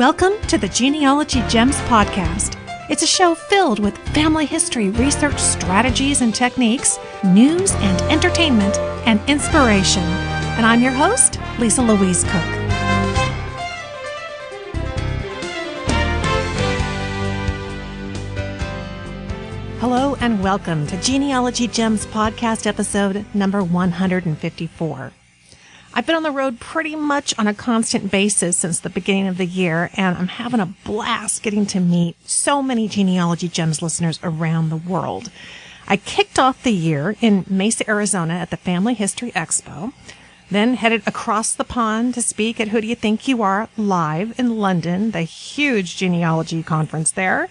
Welcome to the Genealogy Gems podcast. It's a show filled with family history research strategies and techniques, news and entertainment, and inspiration. And I'm your host, Lisa Louise Cooke. Hello and welcome to Genealogy Gems podcast episode number 154. I've been on the road pretty much on a constant basis since the beginning of the year, and I'm having a blast getting to meet so many Genealogy Gems listeners around the world. I kicked off the year in Mesa, Arizona at the Family History Expo, then headed across the pond to speak at Who Do You Think You Are live in London, the huge genealogy conference there.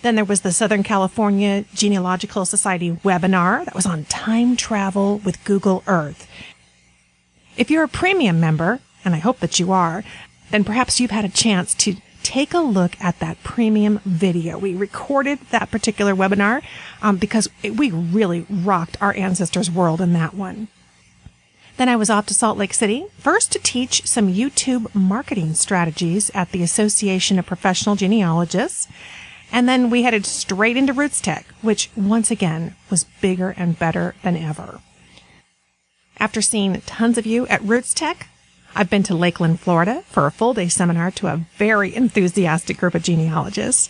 Then there was the Southern California Genealogical Society webinar that was on time travel with Google Earth. If you're a premium member, and I hope that you are, then perhaps you've had a chance to take a look at that premium video. We recorded that particular webinar um, because it, we really rocked our ancestors' world in that one. Then I was off to Salt Lake City, first to teach some YouTube marketing strategies at the Association of Professional Genealogists. And then we headed straight into Roots Tech, which once again was bigger and better than ever. After seeing tons of you at Roots Tech, I've been to Lakeland, Florida for a full day seminar to a very enthusiastic group of genealogists.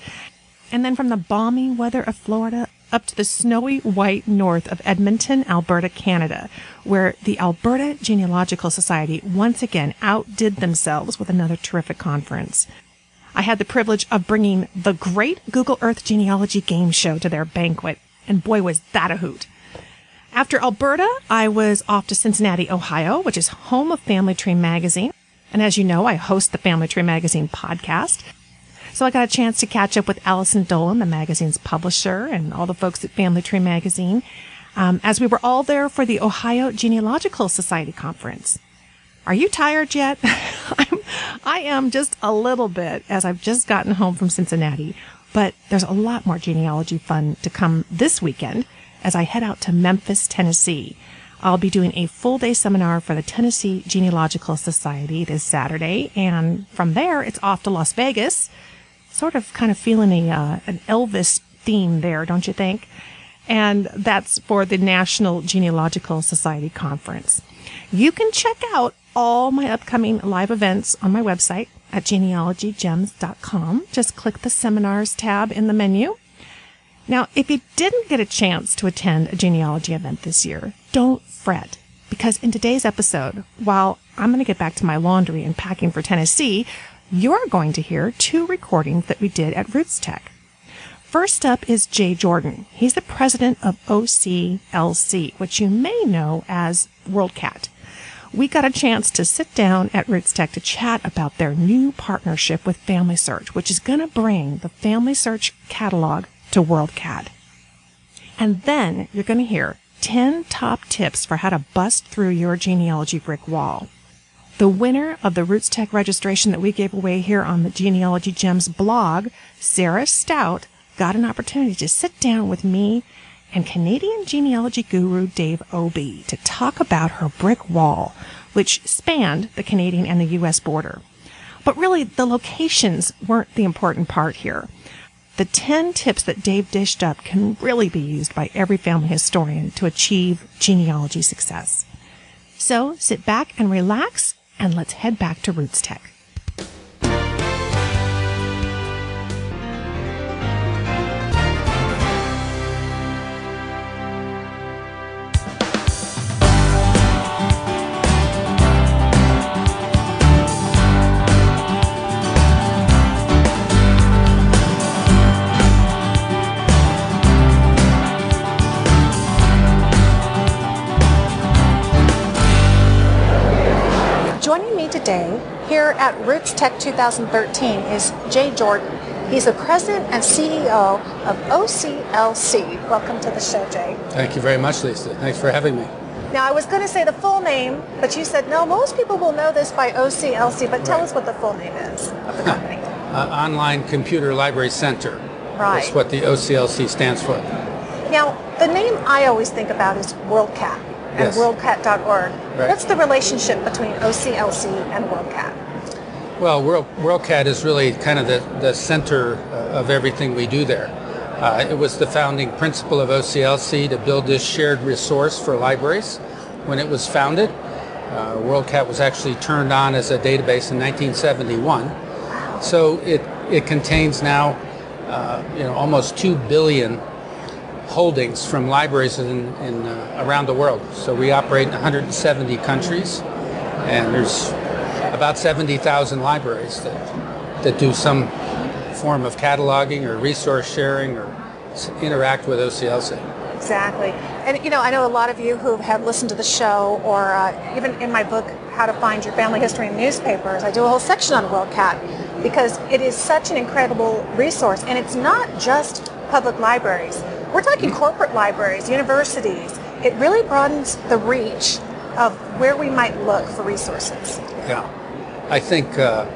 And then from the balmy weather of Florida up to the snowy white north of Edmonton, Alberta, Canada, where the Alberta Genealogical Society once again outdid themselves with another terrific conference. I had the privilege of bringing the great Google Earth genealogy game show to their banquet, and boy was that a hoot. After Alberta, I was off to Cincinnati, Ohio, which is home of Family Tree Magazine. And as you know, I host the Family Tree Magazine podcast. So I got a chance to catch up with Allison Dolan, the magazine's publisher, and all the folks at Family Tree Magazine, um, as we were all there for the Ohio Genealogical Society conference. Are you tired yet? I'm, I am just a little bit as I've just gotten home from Cincinnati, but there's a lot more genealogy fun to come this weekend as I head out to Memphis, Tennessee. I'll be doing a full day seminar for the Tennessee Genealogical Society this Saturday, and from there it's off to Las Vegas. Sort of kind of feeling a uh, an Elvis theme there, don't you think? And that's for the National Genealogical Society conference. You can check out all my upcoming live events on my website at genealogygems.com. Just click the seminars tab in the menu now, if you didn't get a chance to attend a genealogy event this year, don't fret. Because in today's episode, while I'm going to get back to my laundry and packing for Tennessee, you're going to hear two recordings that we did at Roots Tech. First up is Jay Jordan. He's the president of OCLC, which you may know as WorldCat. We got a chance to sit down at Roots Tech to chat about their new partnership with Family Search, which is going to bring the Family Search catalog to WorldCat. And then you're going to hear 10 top tips for how to bust through your genealogy brick wall. The winner of the Roots Tech registration that we gave away here on the Genealogy Gems blog, Sarah Stout, got an opportunity to sit down with me and Canadian genealogy guru Dave Obee to talk about her brick wall, which spanned the Canadian and the U.S. border. But really, the locations weren't the important part here. The 10 tips that Dave dished up can really be used by every family historian to achieve genealogy success. So sit back and relax, and let's head back to Roots Tech. Roots Tech 2013 is Jay Jordan. He's the president and CEO of OCLC. Welcome to the show, Jay. Thank you very much, Lisa. Thanks for having me. Now, I was going to say the full name, but you said no, most people will know this by OCLC, but tell right. us what the full name is of the company. uh, Online Computer Library Center. Right. That's what the OCLC stands for. Now, the name I always think about is WorldCat and yes. worldcat.org. Right. What's the relationship between OCLC and WorldCat? Well, World, WorldCat is really kind of the, the center uh, of everything we do there. Uh, it was the founding principle of OCLC to build this shared resource for libraries. When it was founded, uh, WorldCat was actually turned on as a database in 1971. So it, it contains now uh, you know, almost 2 billion holdings from libraries in, in uh, around the world. So we operate in 170 countries, and there's about 70,000 libraries that, that do some form of cataloging or resource sharing or interact with OCLC. Exactly. And, you know, I know a lot of you who have listened to the show or uh, even in my book, How to Find Your Family History in Newspapers, I do a whole section on WorldCat because it is such an incredible resource. And it's not just public libraries. We're talking corporate libraries, universities. It really broadens the reach of where we might look for resources. Yeah. I think, uh,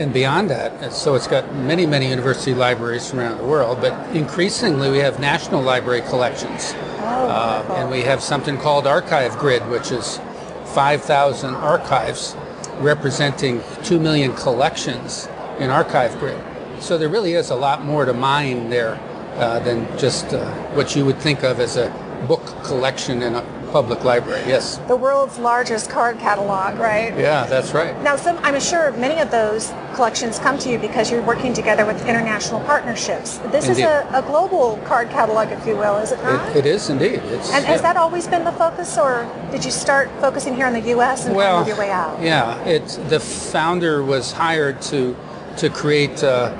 and beyond that, so it's got many, many university libraries from around the world, but increasingly we have national library collections. Oh, uh, and we have something called Archive Grid, which is 5,000 archives representing 2 million collections in Archive Grid. So there really is a lot more to mine there uh, than just uh, what you would think of as a book collection in a public library. Yes. The world's largest card catalog, right? Yeah, that's right. Now, some, I'm sure many of those collections come to you because you're working together with international partnerships. This indeed. is a, a, global card catalog, if you will, is it not? it, it is indeed. It's, and yeah. has that always been the focus, or did you start focusing here in the U.S. and well, your way out? Yeah, it's the founder was hired to to create uh,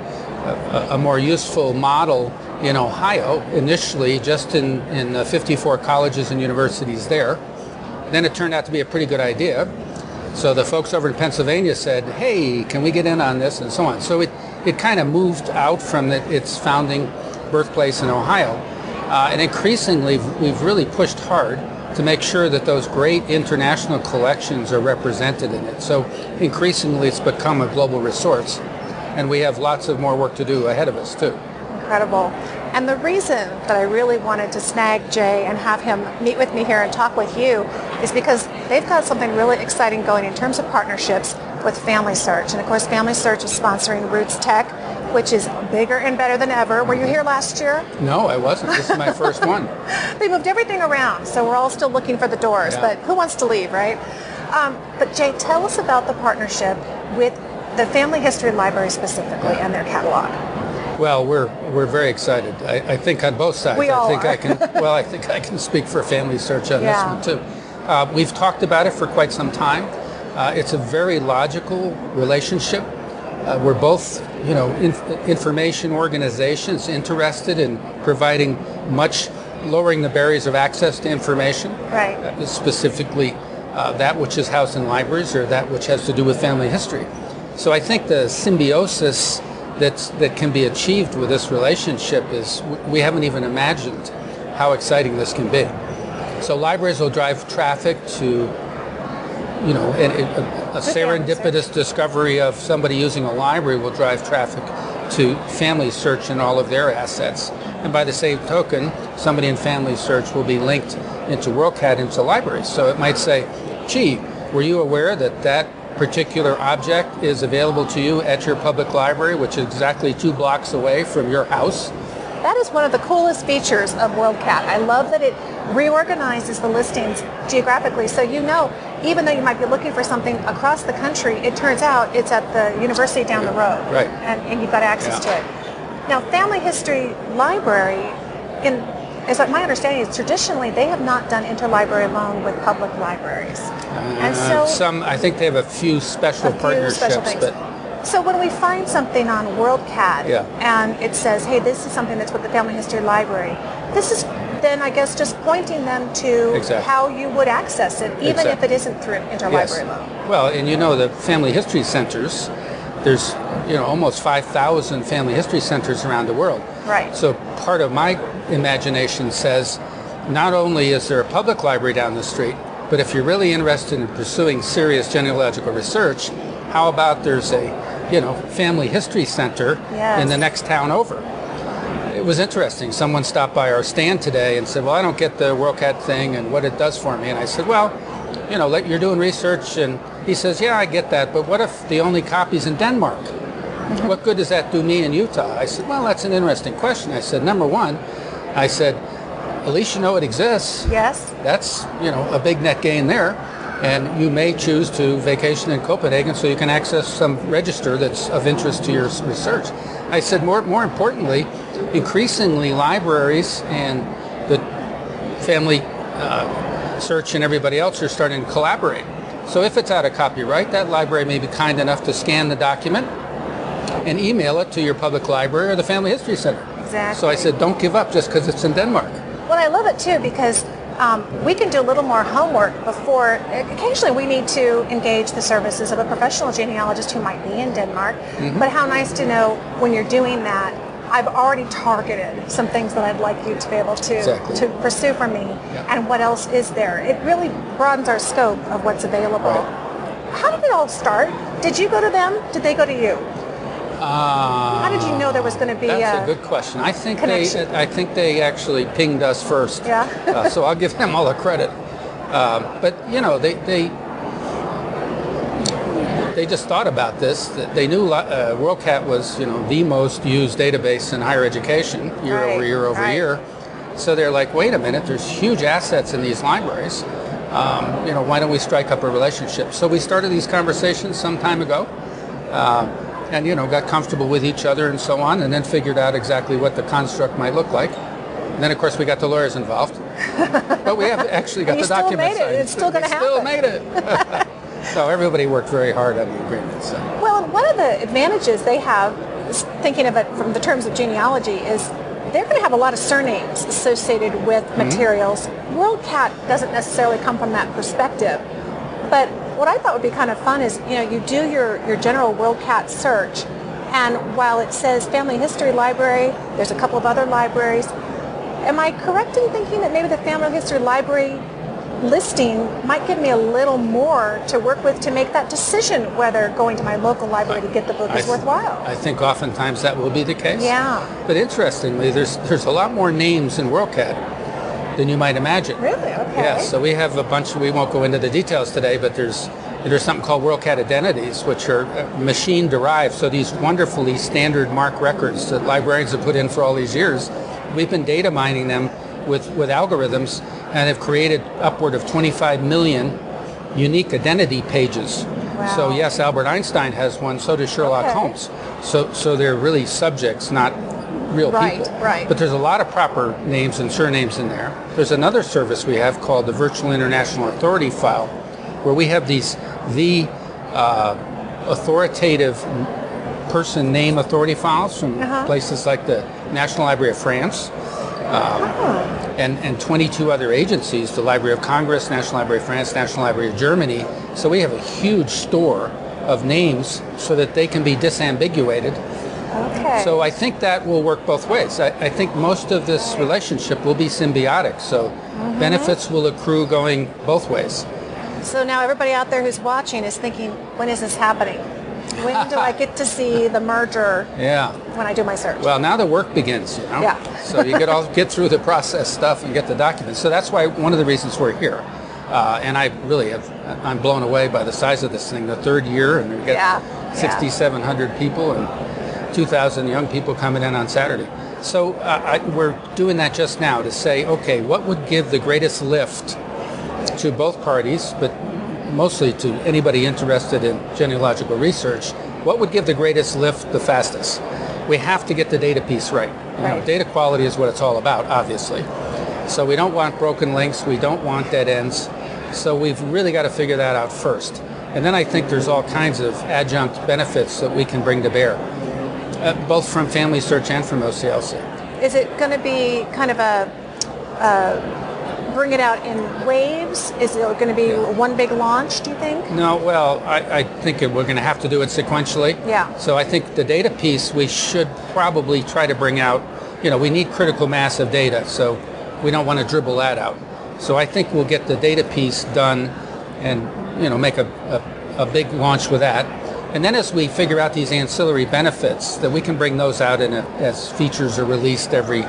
a, a more useful model in Ohio initially, just in, in uh, 54 colleges and universities there. Then it turned out to be a pretty good idea. So the folks over in Pennsylvania said, hey, can we get in on this and so on. So it, it kind of moved out from the, its founding birthplace in Ohio. Uh, and increasingly, we've really pushed hard to make sure that those great international collections are represented in it. So increasingly, it's become a global resource. And we have lots of more work to do ahead of us, too incredible. And the reason that I really wanted to snag Jay and have him meet with me here and talk with you is because they've got something really exciting going in terms of partnerships with Family Search. And of course, Family Search is sponsoring Roots Tech, which is bigger and better than ever. Were you here last year? No, I wasn't. This is my first one. they moved everything around, so we're all still looking for the doors. Yeah. But who wants to leave, right? Um, but Jay, tell us about the partnership with the Family History Library specifically and their catalog. Well, we're we're very excited. I, I think on both sides. We I all think are. I can. Well, I think I can speak for Family Search on Yeah. this one too. Uh, we've talked about it for quite some time. Uh, it's a very logical relationship. Uh, we're both, you know, inf- information organizations interested in providing much lowering the barriers of access to information. Right. Uh, specifically, uh, that which is housed in libraries or that which has to do with family history. So I think the symbiosis that's, that can be achieved with this relationship is we haven't even imagined how exciting this can be. So libraries will drive traffic to, you know, and it, a, a serendipitous discovery of somebody using a library will drive traffic to Family Search and all of their assets. And by the same token, somebody in Family Search will be linked into WorldCat into libraries. So it might say, gee, were you aware that that particular object is available to you at your public library, which is exactly two blocks away from your house? That is one of the coolest features of WorldCat. I love that it reorganizes the listings geographically so you know, even though you might be looking for something across the country, it turns out it's at the university down the road. Right. And, and you've got access Yeah. to it. Now, Family History Library, in as my understanding is traditionally they have not done interlibrary loan with public libraries. and Uh, so some, I think they have a few special a few partnerships, special but So when we find something on WorldCat Yeah. and it says, hey, this is something that's with the Family History Library, this is then I guess just pointing them to Exactly. how you would access it, even if it isn't through interlibrary loan. Well, and you know the family history centers. There's you know almost 5,000 family history centers around the world. Right. So part of my imagination says, not only is there a public library down the street, but if you're really interested in pursuing serious genealogical research, how about there's a you know family history center Yes. in the next town over? It was interesting. Someone stopped by our stand today and said, "Well, I don't get the WorldCat thing and what it does for me." And I said, "Well, you know, let- you're doing research and He says, yeah, I get that, but what if the only copy's in Denmark? What good does that do me in Utah? I said, well, that's an interesting question. I said, number one, I said, at least you know it exists. Yes. That's, you know, a big net gain there. And you may choose to vacation in Copenhagen so you can access some register that's of interest to your research. I said, more, more importantly, increasingly libraries and the family uh, search and everybody else are starting to collaborate. So if it's out of copyright, that library may be kind enough to scan the document and email it to your public library or the Family History Center. Exactly. So I said, don't give up just because it's in Denmark. Well, I love it too because um, we can do a little more homework before. Occasionally, we need to engage the services of a professional genealogist who might be in Denmark. Mm-hmm. But how nice to know when you're doing that. I've already targeted some things that I'd like you to be able to Exactly. to pursue for me, and what else is there. It really broadens our scope of what's available. Right. How did it all start? Did you go to them? Did they go to you? Uh, How did you know there was going to be That's a, a good question. I think connection? they, I think they actually pinged us first. Yeah. uh, so I'll give them all the credit. Um, but you know, they they they just thought about this. They knew uh, WorldCat was you know the most used database in higher education year Right, over year over right. year. So they're like, wait a minute, there's huge assets in these libraries. Um, you know, why don't we strike up a relationship? So we started these conversations some time ago uh, and you know got comfortable with each other and so on, and then figured out exactly what the construct might look like. And then of course we got the lawyers involved, but we have actually got the still documents. made it. It's still We Still happen. made it. so everybody worked very hard on the agreement. So. Well, one of the advantages they have, thinking of it from the terms of genealogy, is they're going to have a lot of surnames associated with Mm-hmm. materials. WorldCat doesn't necessarily come from that perspective. But what I thought would be kind of fun is, you know, you do your, your general WorldCat search, and while it says Family History Library, there's a couple of other libraries. Am I correct in thinking that maybe the Family History Library listing might give me a little more to work with to make that decision whether going to my local library to get the book I is th- worthwhile. I think oftentimes that will be the case. Yeah. But interestingly, there's there's a lot more names in WorldCat than you might imagine. Really? Okay. Yes, so we have a bunch. We won't go into the details today, but there's there's something called WorldCat identities, which are uh, machine derived. So these wonderfully standard MARC records that librarians have put in for all these years, we've been data mining them with with algorithms and have created upward of 25 million unique identity pages. Wow. So yes, Albert Einstein has one. So does Sherlock Okay. Holmes. So so they're really subjects, not real Right, people. right. But there's a lot of proper names and surnames in there. There's another service we have called the Virtual International Authority File, where we have these the uh, authoritative person name authority files from Uh-huh. places like the National Library of France. Um, And, and 22 other agencies, the Library of Congress, National Library of France, National Library of Germany. So we have a huge store of names so that they can be disambiguated Okay. so I think that will work both ways. I, I think most of this relationship will be symbiotic. So Mm-hmm. benefits will accrue going both ways. So now everybody out there who's watching is thinking, when is this happening? When do I get to see the merger Yeah. when I do my search? Well, now the work begins. You know. Yeah. so you get all get through the process stuff and get the documents. So that's why one of the reasons we're here. Uh, and I really have. I'm blown away by the size of this thing. The third year, and we get Yeah, yeah. 6,700 people and 2,000 young people coming in on Saturday. So uh, I, we're doing that just now to say, okay, what would give the greatest lift to both parties, but mostly to anybody interested in genealogical research, what would give the greatest lift the fastest? We have to get the data piece right. You know, data quality is what it's all about, obviously. So we don't want broken links, we don't want dead ends. So we've really got to figure that out first. And then I think there's all kinds of adjunct benefits that we can bring to bear, uh, both from Family Search and from OCLC. Is it going to be kind of a, uh, bring it out in waves? Is it going to be one big launch, do you think? No, well, I, I think we're going to have to do it sequentially. Yeah. So I think the data piece we should probably try to bring out. You know, we need critical mass of data, so we don't want to dribble that out. So I think we'll get the data piece done, and you know, make a, a, a big launch with that. And then as we figure out these ancillary benefits, that we can bring those out in a, as features are released every,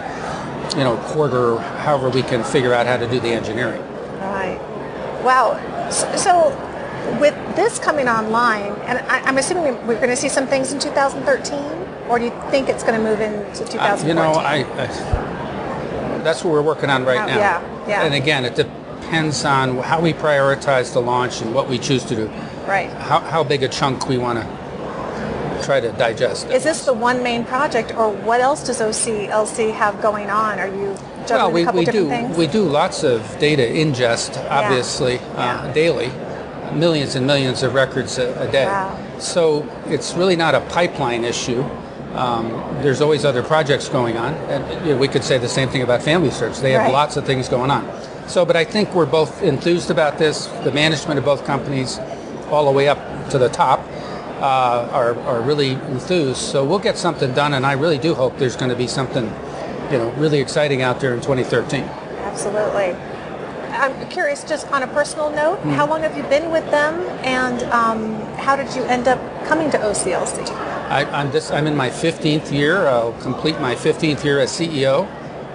you know, quarter, however we can figure out how to do the engineering. Right. Wow. So, with this coming online, and I, I'm assuming we're going to see some things in 2013, or do you think it's going to move into 2014? Uh, you know, I, I that's what we're working on right Oh, now. yeah, yeah. And again, it depends on how we prioritize the launch and what we choose to do. right. How, how big a chunk we want to try to digest. Is this the one main project, or what else does OCLC have going on? Are you juggling well, we, a couple we different do things? we do lots of data ingest, obviously, Yeah. Uh, daily, millions and millions of records a, a day. Wow. So it's really not a pipeline issue. Um, there's always other projects going on, and you know, we could say the same thing about Family Search. They have Right. lots of things going on. So, but I think we're both enthused about this. The management of both companies, all the way up to the top, uh, are, are really enthused. So we'll get something done, and I really do hope there's going to be something, you know, really exciting out there in 2013. Absolutely. I'm curious, just on a personal note, Hmm. how long have you been with them, and um, how did you end up coming to OCLC? I, I'm just I'm in my 15th year. I'll complete my 15th year as CEO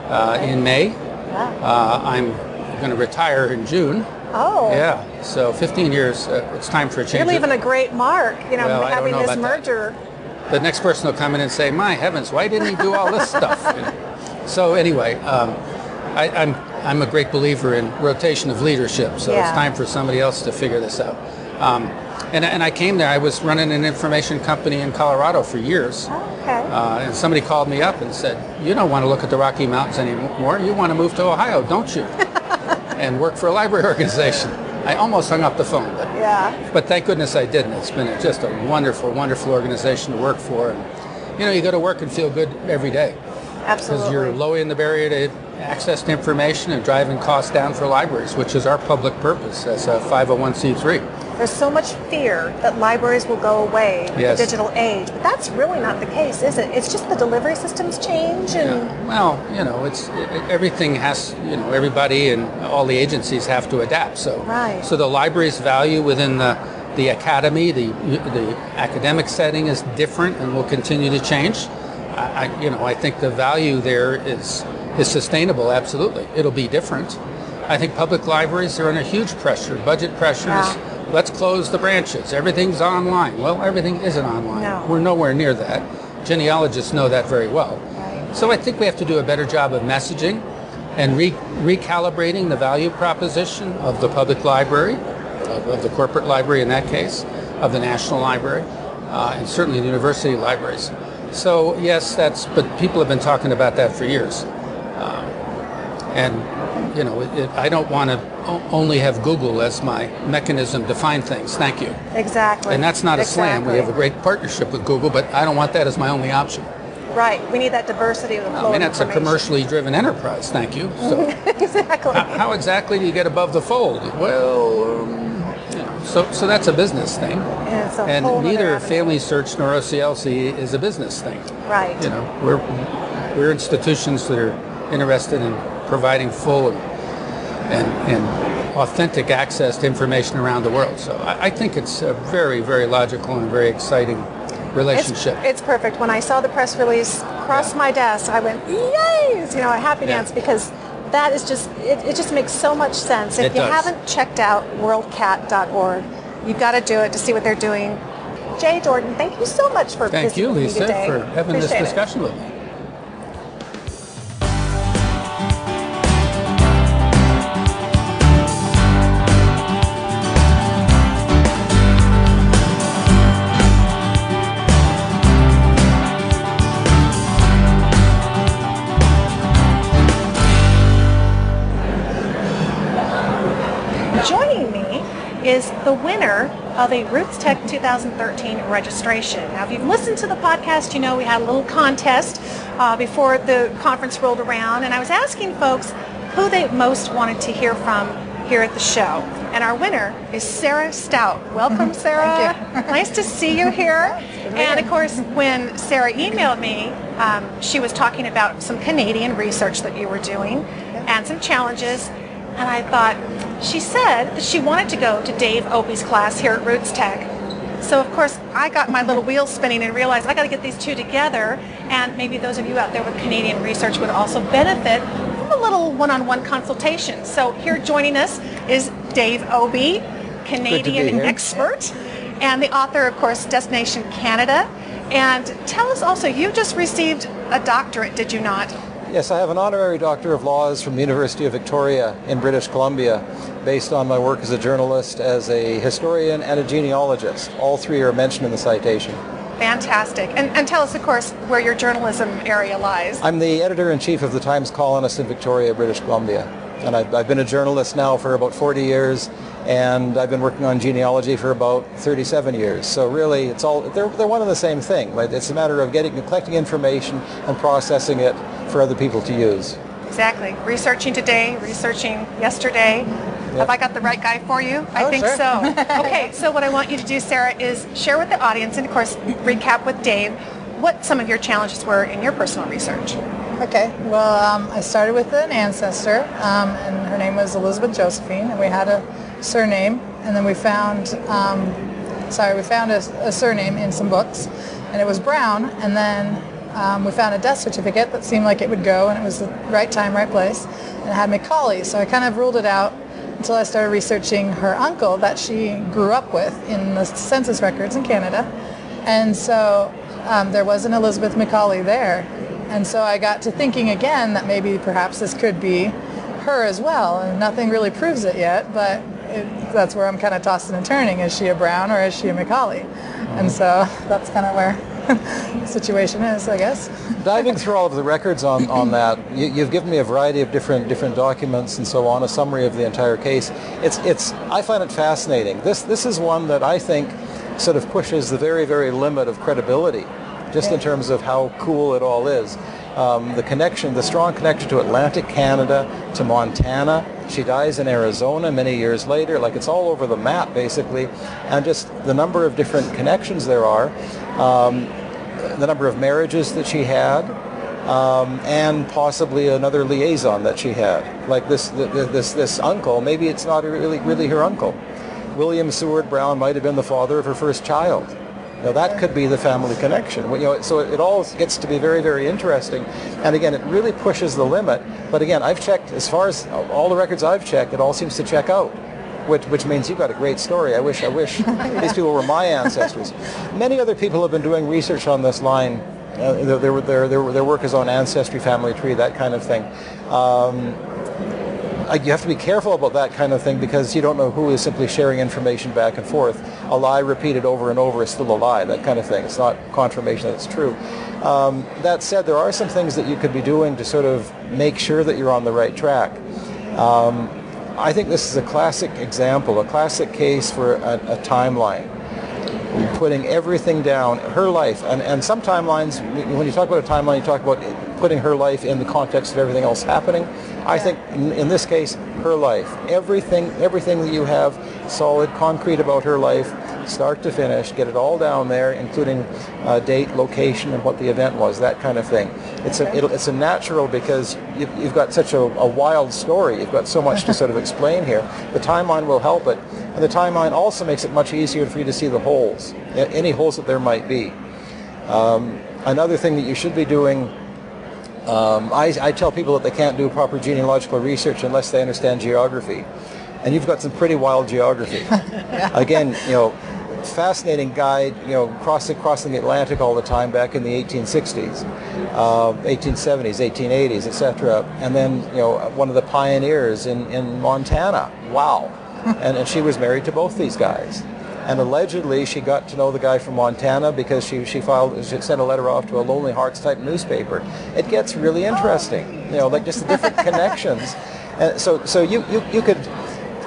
uh, in May. Wow. Uh, I'm going to retire in June. Oh, Yeah. So 15 years. Uh, it's time for a change. you're leaving a great mark. You know, Well, having know this about that. merger. the next person will come in and say, "My heavens, why didn't he do all this stuff?" You know. So anyway, um, I, I'm I'm a great believer in rotation of leadership. So Yeah. it's time for somebody else to figure this out. Um, and, and I came there. I was running an information company in Colorado for years. Okay. Uh, and somebody called me up and said, "You don't want to look at the Rocky Mountains anymore. You want to move to Ohio, don't you?" and work for a library organization. I almost hung up the phone, but yeah. but thank goodness I didn't. It's been just a wonderful, wonderful organization to work for. And, you know, you go to work and feel good every day Absolutely. because you're lowering the barrier to access to information and driving costs down for libraries, which is our public purpose as a 501c3. There's so much fear that libraries will go away with Yes. the digital age, but that's really not the case, is it? It's just the delivery systems change, and Yeah. Well, you know, it's it, everything has, you know, everybody and all the agencies have to adapt. So, Right. so the library's value within the the academy, the the academic setting is different and will continue to change. I, I you know, I think the value there is is sustainable. Absolutely, it'll be different. I think public libraries are under huge pressure, budget pressures. Yeah. Let's close the branches. Everything's online. Well, everything isn't online. No. We're nowhere near that. Genealogists know that very well. Right. So I think we have to do a better job of messaging and re- recalibrating the value proposition of the public library, of, of the corporate library in that case, of the national library, uh, and certainly the university libraries. So yes, that's. But people have been talking about that for years, um, and you know, it, it, I don't want to only have Google as my mechanism to find things. Thank you. exactly. And that's not a slam. We have a great partnership with Google, but I don't want that as my only option. right. We need that diversity of the flow I mean, that's a commercially driven enterprise. Thank you. So, exactly. how, how exactly do you get above the fold? Well, um, you know, so so that's a business thing, a and neither. Family Search nor OCLC is a business thing. Right. You know, we're we're institutions that are interested in providing full and and, and authentic access to information around the world. So I, I think it's a very very logical and very exciting relationship. it's perfect. When I saw the press release cross my desk, I went, "Yay!" You know, a happy Yeah. dance because that is just it, it just makes so much sense. If It you does. haven't checked out worldcat.org, you've got to do it to see what they're doing. Jay Jordan, thank you so much for Thank you, Lisa, today. for having this Appreciate it. discussion with me. Is the winner of a Roots Tech 2013 registration. Now, if you've listened to the podcast, you know we had a little contest uh, before the conference rolled around, and I was asking folks who they most wanted to hear from here at the show. And our winner is Sarah Stout. Welcome, Sarah. nice to see you here. And of course, when Sarah emailed me, um, she was talking about some Canadian research that you were doing and some challenges. And I thought, she said that she wanted to go to Dave Obee's class here at Roots Tech. So of course, I got my little wheels spinning and realized I got to get these two together. And maybe those of you out there with Canadian research would also benefit from a little one-on-one consultation. So here joining us is Dave Obee. Canadian expert, and the author, of course, Destination Canada. And tell us also, you just received a doctorate, did you not? Yes, I have an honorary Doctor of Laws from the University of Victoria in British Columbia based on my work as a journalist, as a historian, and a genealogist. All three are mentioned in the citation. Fantastic. And, and tell us, of course, where your journalism area lies. I'm the editor-in-chief of the Times Colonist in Victoria, British Columbia. And I've, I've been a journalist now for about 40 years, and I've been working on genealogy for about 37 years. So really, it's all they're, they're one and the same thing. It's a matter of getting collecting information and processing it for other people to use. Exactly. Researching today, researching yesterday. Yep. Have I got the right guy for you? I oh, think sure. so. okay, so what I want you to do, Sarah, is share with the audience and, of course, recap with Dave what some of your challenges were in your personal research. Okay, well, um, I started with an ancestor, um, and her name was Elizabeth Josephine, and we had a surname, and then we found, um, sorry, we found a, a, surname in some books, and it was Brown, and then um, we found a death certificate that seemed like it would go, and it was the right time, right place, and it had Macaulay, so I kind of ruled it out until I started researching her uncle that she grew up with in the census records in Canada, and so um, there was an Elizabeth Macaulay there, and so I got to thinking again that maybe perhaps this could be her as well, and nothing really proves it yet, but it, that's where I'm kind of tossing and turning. Is she a Brown or is she a Macaulay? And so that's kind of where situation is, I guess. Diving through all of the records on, on that, you, have given me a variety of different different documents and so on, a summary of the entire case. It's it's I find it fascinating. This this is one that I think sort of pushes the very very limit of credibility, just in terms of how cool it all is um, the connection, the strong connection to Atlantic Canada, to Montana. She dies in Arizona many years later. Like it's all over the map, basically, and just the number of different connections there are, um, the number of marriages that she had, um, and possibly another liaison that she had. Like this, this, this uncle. Maybe it's not really, really her uncle. William Seward Brown might have been the father of her first child. Now that could be the family connection. You know, so it all gets to be very, very interesting. And again, it really pushes the limit. But again, I've checked, as far as all the records I've checked, it all seems to check out. Which, which means you've got a great story. I wish, I wish these people were my ancestors. Many other people have been doing research on this line. Uh, their, their, their, their work is on ancestry, family tree, that kind of thing. Um, you have to be careful about that kind of thing because you don't know who is simply sharing information back and forth. A lie repeated over and over is still a lie, that kind of thing. It's not confirmation that it's true. Um, that said, there are some things that you could be doing to sort of make sure that you're on the right track. Um, I think this is a classic example, a classic case for a, a timeline. Putting everything down, her life, and, and some timelines, when you talk about a timeline, you talk about putting her life in the context of everything else happening. I think in, in, this case, her life, everything, everything that you have solid, concrete about her life, start to finish, get it all down there, including uh, date, location, and what the event was, that kind of thing. It's a, it's a natural because you've, you've got such a, a, wild story. You've got so much to sort of explain here. The timeline will help it, and the timeline also makes it much easier for you to see the holes, any holes that there might be. Um, another thing that you should be doing um, I, I, tell people that they can't do proper genealogical research unless they understand geography. And you've got some pretty wild geography. Again, you know, fascinating guide, you know, crossing, crossing the Atlantic all the time back in the 1860s, uh, 1870s, 1880s, etc. And then, you know, one of the pioneers in, in Montana. Wow. and, and she was married to both these guys. And allegedly, she got to know the guy from Montana because she, she filed, she sent a letter off to a Lonely Hearts type newspaper. It gets really interesting, you know, like just the different connections. And so, so you, you, you could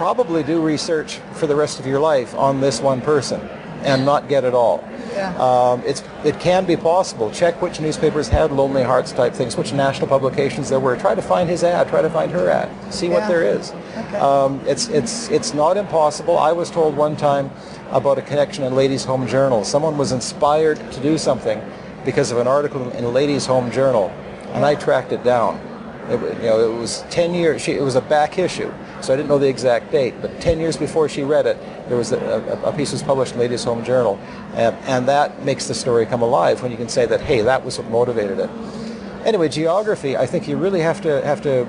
probably do research for the rest of your life on this one person and not get it all. Yeah. Um, it's, it can be possible. Check which newspapers had Lonely Hearts type things, which national publications there were. Try to find his ad, try to find her ad, see yeah. what there is. Okay. Um, it's, it's, it's not impossible. I was told one time about a connection in Ladies Home Journal. Someone was inspired to do something because of an article in Ladies Home Journal, and I tracked it down. It, you know, it was 10 years, she, it was a back issue, so I didn't know the exact date, but 10 years before she read it, there was a, a, a piece was published in Ladies Home Journal, and, and that makes the story come alive when you can say that, hey, that was what motivated it. Anyway, geography, I think you really have to have to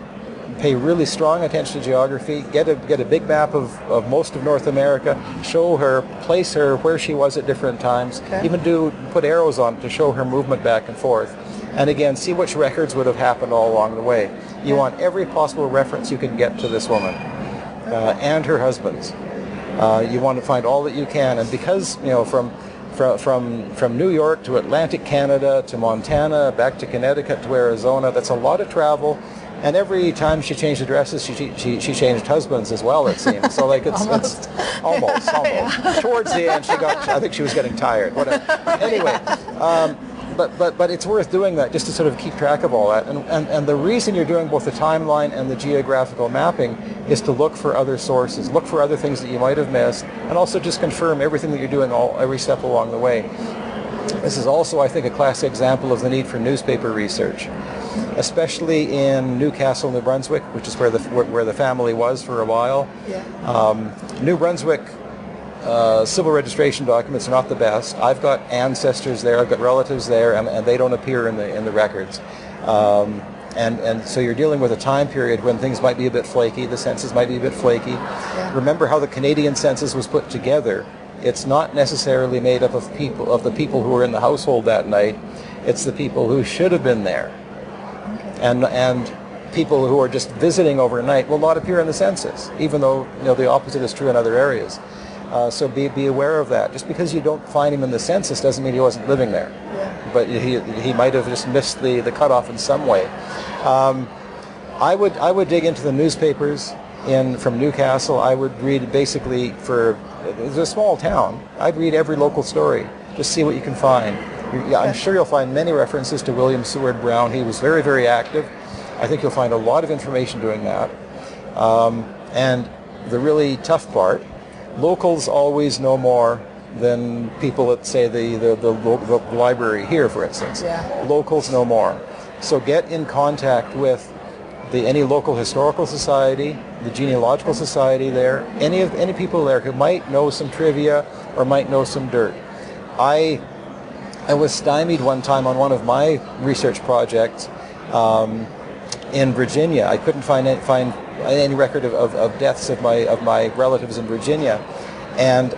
pay really strong attention to geography, get a, get a big map of, of most of North America, show her, place her where she was at different times, Okay. even do put arrows on to show her movement back and forth. And again, see which records would have happened all along the way. You want every possible reference you can get to this woman uh, and her husband's. Uh, you want to find all that you can, and because you know from from from from New York to Atlantic Canada to Montana, back to Connecticut to Arizona, that's a lot of travel. And every time she changed addresses, she she, she changed husbands as well. It seems so. Like it's almost, it's, almost, almost. Towards the end, she got. I think she was getting tired. Whatever. Anyway, um, but but but it's worth doing that just to sort of keep track of all that. And, and and the reason you're doing both the timeline and the geographical mapping is to look for other sources, look for other things that you might have missed, and also just confirm everything that you're doing all every step along the way. This is also, I think, a classic example of the need for newspaper research, especially in Newcastle, New Brunswick, which is where the where where the family was for a while. Yeah. Um, New Brunswick uh, civil registration documents are not the best. I've got ancestors there, I've got relatives there, and, and they don't appear in the in the records. Um, and, and so you're dealing with a time period when things might be a bit flaky, the census might be a bit flaky. Remember how the Canadian census was put together. It's not necessarily made up of people of the people who were in the household that night. It's the people who should have been there and and people who are just visiting overnight will not appear in the census, even though you know the opposite is true in other areas. Uh, so be, be aware of that. Just because you don't find him in the census doesn't mean he wasn't living there. Yeah. But he, he might have just missed the, the cutoff in some way. Um, I would I would dig into the newspapers in from Newcastle. I would read basically for it's a small town. I'd read every local story. Just see what you can find. Yeah, I'm sure you'll find many references to William Seward Brown. He was very very active. I think you'll find a lot of information doing that. Um, and the really tough part, locals always know more than people at say the the, the, the library here, for instance. Yeah. Locals know more. So get in contact with the any local historical society, the genealogical society there, any of any people there who might know some trivia or might know some dirt. I I was stymied one time on one of my research projects um, in Virginia. I couldn't find find any record of, of, of deaths of my of my relatives in Virginia, and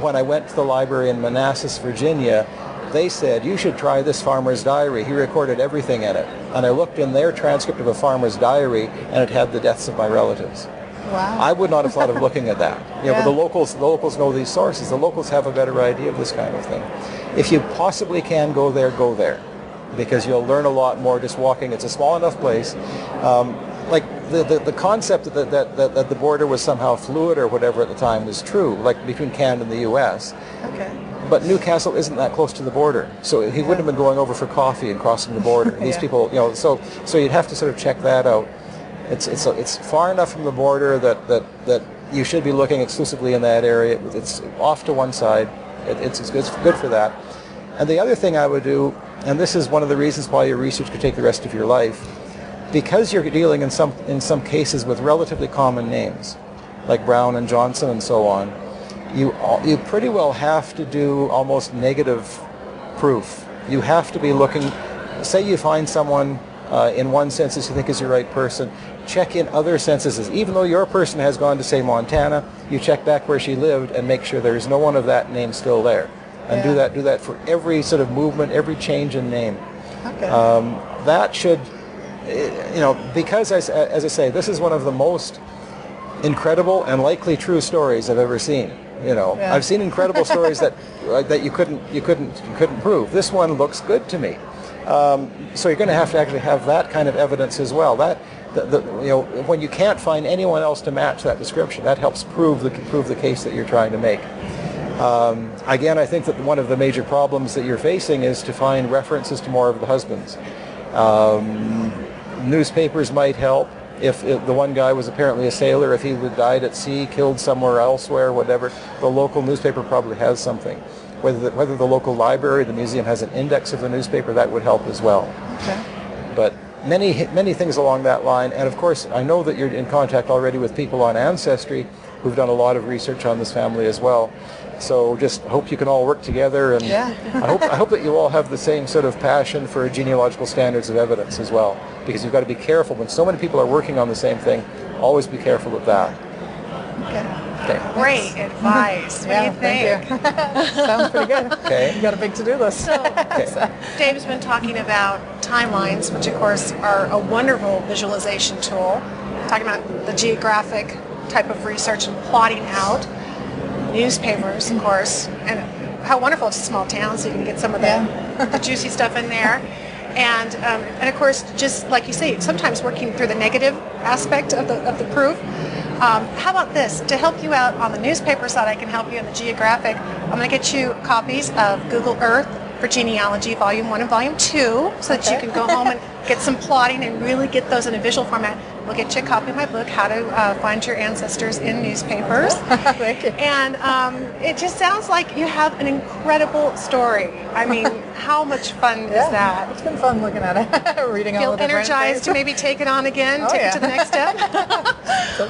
when I went to the library in Manassas, Virginia, they said you should try this farmer's diary. He recorded everything in it, and I looked in their transcript of a farmer's diary, and it had the deaths of my relatives. Wow. I would not have thought of looking at that. You know, but the locals, the locals know these sources. The locals have a better idea of this kind of thing. If you possibly can go there, go there, because you'll learn a lot more just walking. It's a small enough place. Um, like the, the, the concept that, that, that, that the border was somehow fluid or whatever at the time was true, like between Canada and the U.S. okay. But Newcastle isn't that close to the border, so he wouldn't have been going over for coffee and crossing the border. These Yeah. people, you know, so so you'd have to sort of check that out. It's it's it's far enough from the border that that that you should be looking exclusively in that area. It's off to one side. It, it's it's it's good for that. And the other thing I would do, and this is one of the reasons why your research could take the rest of your life, because you're dealing in some in some cases with relatively common names, like Brown and Johnson and so on, you you pretty well have to do almost negative proof. You have to be looking. Say you find someone uh, in one census you think is your right person. Check in other censuses. Even though your person has gone to say Montana, you check back where she lived and make sure there is no one of that name still there. And do that do that for every sort of movement, every change in name Okay. um, that should, you know, because as, as I say, this is one of the most incredible and likely true stories I've ever seen. You know, Yeah. I've seen incredible stories that uh, that you couldn't you couldn't you couldn't prove. This one looks good to me. Um, so you're going to have to actually have that kind of evidence as well. That the, the, you know when you can't find anyone else to match that description, that helps prove the prove the case that you're trying to make. Um, again, I think that one of the major problems that you're facing is to find references to more of the husbands. Um, newspapers might help. If, if the one guy was apparently a sailor, if he would died at sea, killed somewhere elsewhere, whatever, the local newspaper probably has something. Whether the, whether the local library, the museum has an index of the newspaper, that would help as well. okay. But many many things along that line. And of course, I know that you're in contact already with people on Ancestry who've done a lot of research on this family as well. So just hope you can all work together, and Yeah. I hope I hope that you all have the same sort of passion for genealogical standards of evidence as well, because you've got to be careful when so many people are working on the same thing. Always be careful of that. Okay. Great advice. What do you think? thank you. Sounds pretty good. Okay. You got a big to-do list. Okay. Dave's been talking about timelines, which of course are a wonderful visualization tool. Talking about the geographic type of research and plotting out. Newspapers, of course, and how wonderful it's a small town, so you can get some of the, the juicy stuff in there. And um, and of course, just like you say, sometimes working through the negative aspect of the of the proof. Um, how about this? To help you out on the newspaper side, I can help you in the geographic. I'm going to get you copies of Google Earth for genealogy, volume one and volume two, so that you can go home and get some plotting and really get those in a visual format. We'll get you a copy of my book, How to uh, Find Your Ancestors in Newspapers. Thank you. And um, it just sounds like you have an incredible story. I mean, how much fun is that? It's been fun looking at it, reading all Feel the different energized to maybe take it on again, Oh, take it to the next step.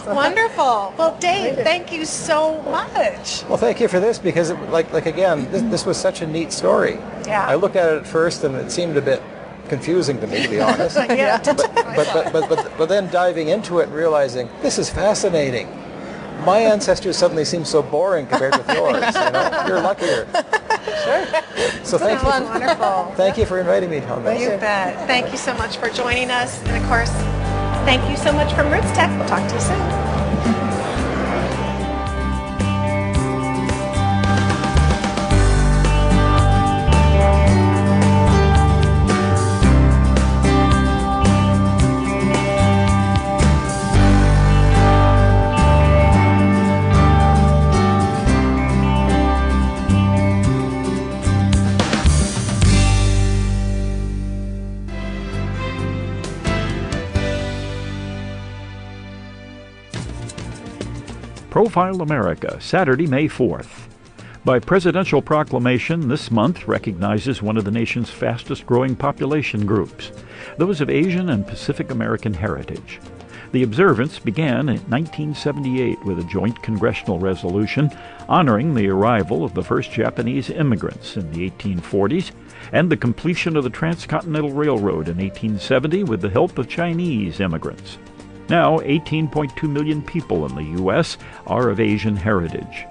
Wonderful. Well, Dave, Thank you. thank you so much. Well, thank you for this because, it, like, like again, this, this was such a neat story. Yeah. I looked at it at first and it seemed a bit confusing to me, to be honest. Yeah. but, but, but, but, but, but then diving into it and realizing this is fascinating. My ancestors suddenly seem so boring compared with yours. You know, you're luckier. Sure. So thank you. Wonderful. Thank you for inviting me on this. You bet. Thank you so much for joining us. And of course, thank you so much from RootsTech. We'll talk to you soon. Profile America, Saturday, May 4th. By presidential proclamation, this month recognizes one of the nation's fastest growing population groups, those of Asian and Pacific American heritage. The observance began in 1978 with a joint congressional resolution honoring the arrival of the first Japanese immigrants in the 1840s and the completion of the Transcontinental Railroad in 1870 with the help of Chinese immigrants. Now, 18.2 million people in the U.S. are of Asian heritage,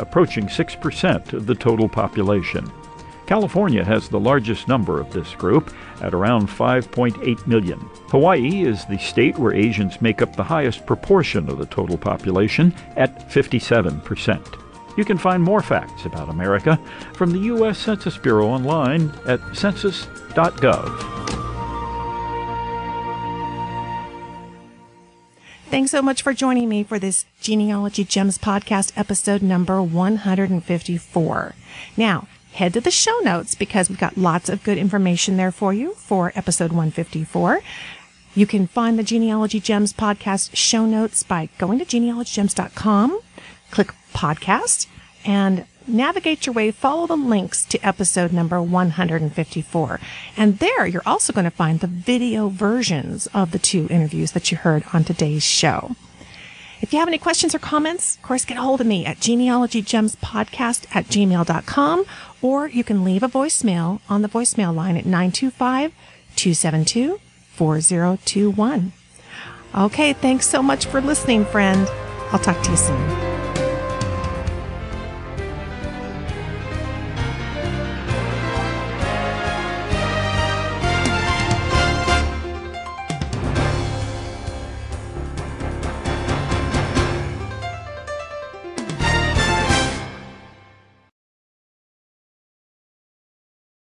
approaching 6% of the total population. California has the largest number of this group at around 5.8 million. Hawaii is the state where Asians make up the highest proportion of the total population at 57%. You can find more facts about America from the U.S. Census Bureau online at census.gov. Thanks so much for joining me for this Genealogy Gems podcast episode number 154. Now, head to the show notes because we've got lots of good information there for you for episode 154. You can find the Genealogy Gems podcast show notes by going to genealogygems.com, click podcast, and navigate your way, follow the links to episode number 154. And there you're also going to find the video versions of the two interviews that you heard on today's show. If you have any questions or comments, of course, get a hold of me at genealogygemspodcast at gmail.com, or you can leave a voicemail on the voicemail line at 925-272-4021. Okay, thanks so much for listening, friend. I'll talk to you soon.